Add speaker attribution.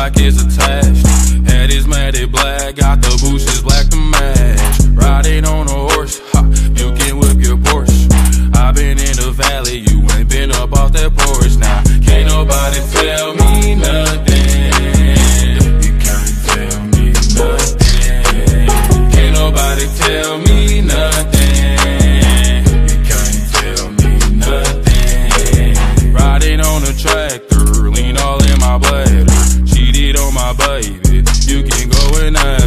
Speaker 1: is attached. Head is matted black, got the bushes black to match. Riding on a horse, ha, you can whip your Porsche. I've been in the valley, you ain't been up off that porch now. Can't nobody tell me nothing. You can't tell me nothing. Can't nobody tell me nothing. You can't tell me nothing. Riding on a tractor, baby. You can go and I